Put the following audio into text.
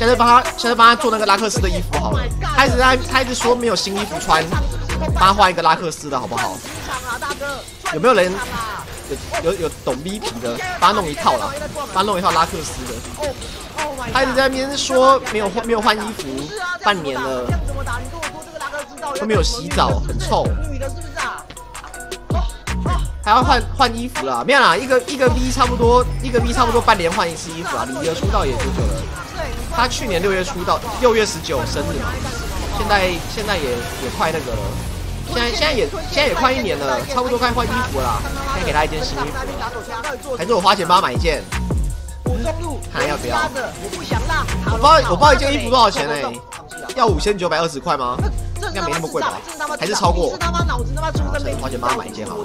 现在帮他，现在帮他做那个拉克斯的衣服好了。他一直在，他一直说没有新衣服穿，帮他换一个拉克斯的好不好？有没有人有有有懂 V 皮的，帮他弄一套啦，帮他弄一套拉克斯的。他一直在那边说没有换没有换衣服，半年了，都没有洗澡，很臭。还要换换衣服了，没有啦，一个一个 V 差不多，一个 V 差不多半年换一次衣服啊。李儿出道也多久了？他去年六月出道，六月十九生日嘛，现在现在也也快那个了，现在现在也现在也快一年了，差不多该换衣服了，先给他一件新衣服，还是我花钱帮他买一件？看要不要？我不知道我不知道一件衣服多少钱哎，要五千九百二十块吗？应该没那么贵吧？还是超过？花钱帮他买一件好了。